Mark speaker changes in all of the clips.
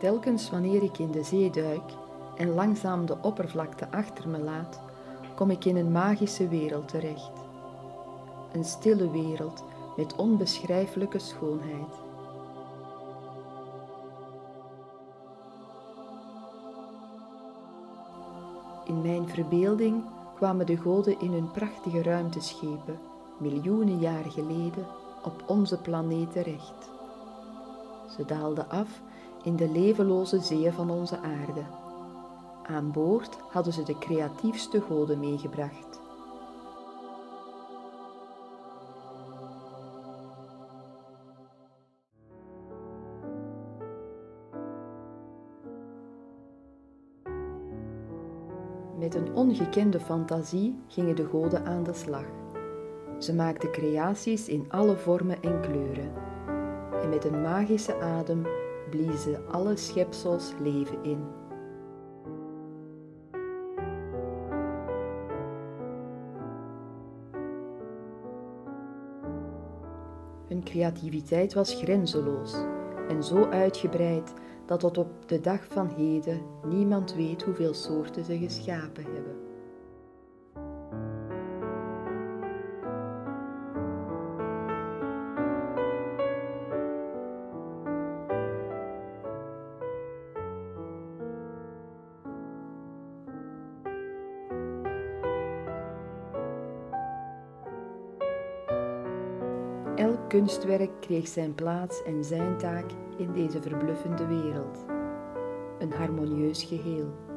Speaker 1: Telkens wanneer ik in de zee duik en langzaam de oppervlakte achter me laat, kom ik in een magische wereld terecht. Een stille wereld met onbeschrijfelijke schoonheid. In mijn verbeelding kwamen de goden in hun prachtige ruimteschepen miljoenen jaar geleden op onze planeet terecht. Ze daalden af in de levenloze zeeën van onze aarde. Aan boord hadden ze de creatiefste goden meegebracht. Met een ongekende fantasie gingen de goden aan de slag. Ze maakten creaties in alle vormen en kleuren. En met een magische adem bliezen alle schepsels leven in. Hun creativiteit was grenzeloos en zo uitgebreid dat tot op de dag van heden niemand weet hoeveel soorten ze geschapen hebben. Elk kunstwerk kreeg zijn plaats en zijn taak in deze verbluffende wereld. Een harmonieus geheel.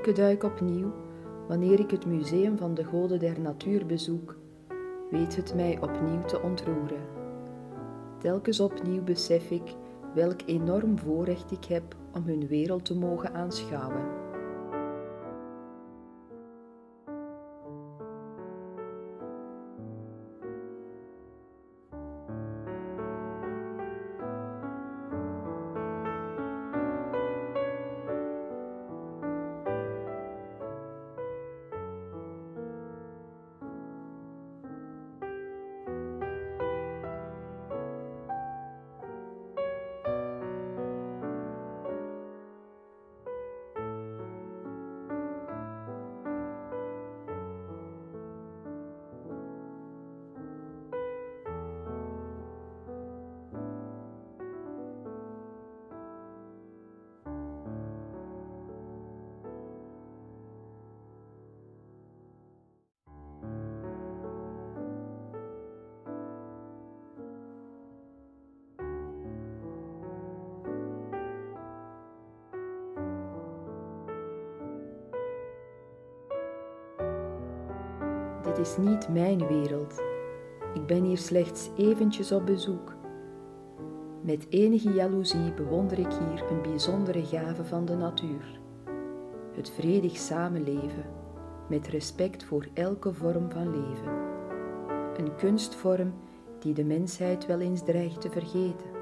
Speaker 1: Elke duik opnieuw, wanneer ik het Museum van de Goden der Natuur bezoek, weet het mij opnieuw te ontroeren. Telkens opnieuw besef ik welk enorm voorrecht ik heb om hun wereld te mogen aanschouwen. Dit is niet mijn wereld. Ik ben hier slechts eventjes op bezoek. Met enige jaloezie bewonder ik hier een bijzondere gave van de natuur. Het vredig samenleven, met respect voor elke vorm van leven. Een kunstvorm die de mensheid wel eens dreigt te vergeten.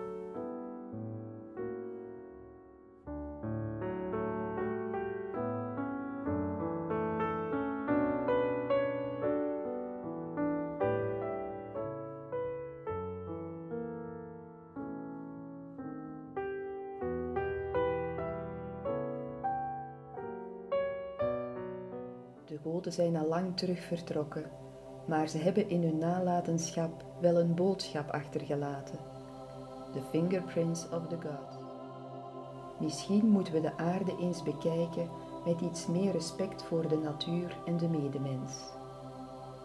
Speaker 1: Zijn al lang terug vertrokken, maar ze hebben in hun nalatenschap wel een boodschap achtergelaten. The fingerprints of the gods. Misschien moeten we de aarde eens bekijken met iets meer respect voor de natuur en de medemens.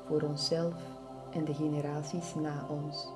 Speaker 1: Voor onszelf en de generaties na ons.